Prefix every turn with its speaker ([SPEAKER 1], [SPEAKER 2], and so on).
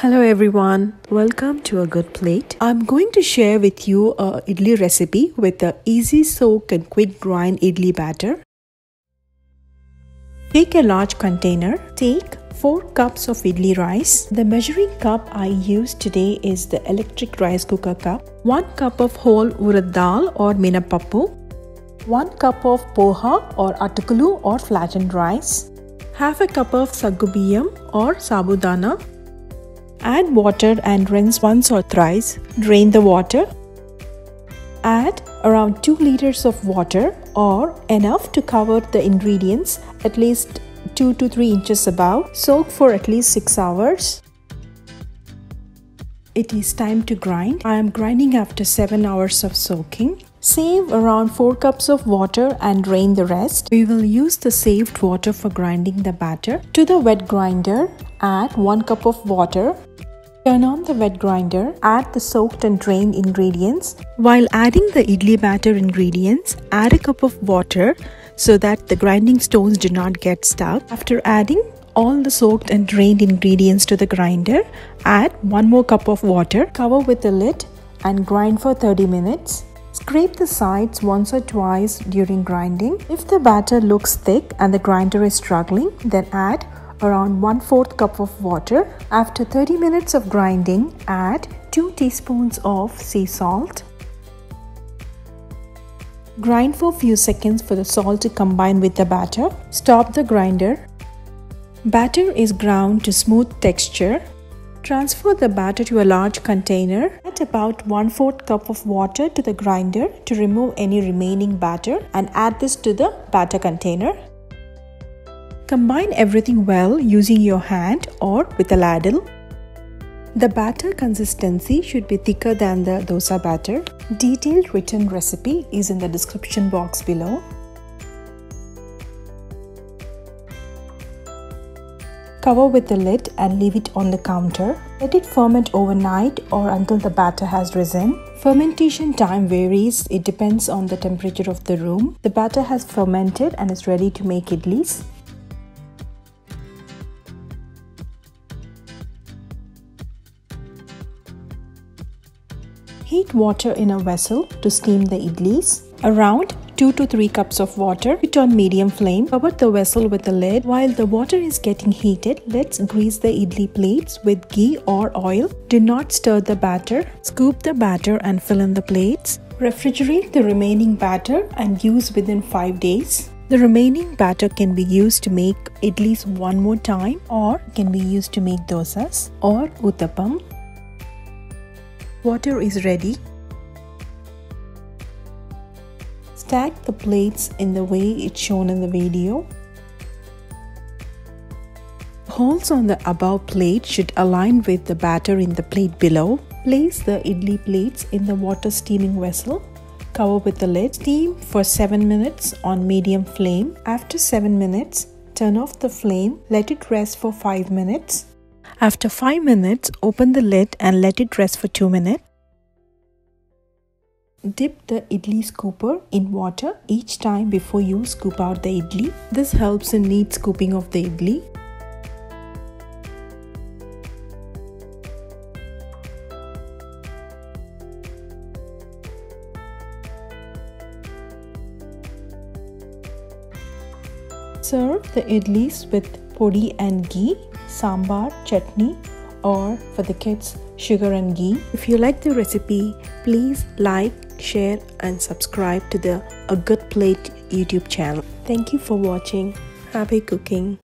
[SPEAKER 1] Hello everyone, welcome to a good plate. I'm going to share with you a idli recipe with the easy soak and quick grind idli batter. Take a large container. Take 4 cups of idli rice. The measuring cup I use today is the electric rice cooker cup. 1 cup of whole urad dal or minnapappu. 1 cup of poha or atukulu or flattened rice. Half a cup of saggubiyyam or sabudana Add water and rinse once or thrice. Drain the water. Add around 2 liters of water or enough to cover the ingredients at least 2 to 3 inches above. Soak for at least 6 hours. It is time to grind. I am grinding after 7 hours of soaking. Save around 4 cups of water and drain the rest. We will use the saved water for grinding the batter. To the wet grinder, add 1 cup of water. Turn on the wet grinder, add the soaked and drained ingredients. While adding the idli batter ingredients, add a cup of water so that the grinding stones do not get stuck. After adding all the soaked and drained ingredients to the grinder, add 1 more cup of water, cover with the lid and grind for 30 minutes. Scrape the sides once or twice during grinding. If the batter looks thick and the grinder is struggling, then add around 1 4th cup of water. After 30 minutes of grinding, add 2 teaspoons of sea salt. Grind for a few seconds for the salt to combine with the batter. Stop the grinder. Batter is ground to smooth texture. Transfer the batter to a large container. Add about 1 4th cup of water to the grinder to remove any remaining batter and add this to the batter container. Combine everything well using your hand or with a ladle. The batter consistency should be thicker than the dosa batter. Detailed written recipe is in the description box below. Cover with the lid and leave it on the counter. Let it ferment overnight or until the batter has risen. Fermentation time varies, it depends on the temperature of the room. The batter has fermented and is ready to make idlis. Heat water in a vessel to steam the idlis. Around 2 to 3 cups of water. Put on medium flame. Cover the vessel with a lid. While the water is getting heated, let's grease the idli plates with ghee or oil. Do not stir the batter. Scoop the batter and fill in the plates. Refrigerate the remaining batter and use within 5 days. The remaining batter can be used to make idlis one more time or can be used to make dosas or uttapam Water is ready. Stack the plates in the way it's shown in the video. Holes on the above plate should align with the batter in the plate below. Place the idli plates in the water steaming vessel. Cover with the lid. Steam for 7 minutes on medium flame. After 7 minutes, turn off the flame. Let it rest for 5 minutes. After 5 minutes, open the lid and let it rest for 2 minutes. Dip the idli scooper in water each time before you scoop out the idli. This helps in neat scooping of the idli. Serve the idlis with podi and ghee sambar, chutney, or for the kids, sugar and ghee. If you like the recipe, please like, share, and subscribe to the A Good Plate YouTube channel. Thank you for watching. Happy cooking.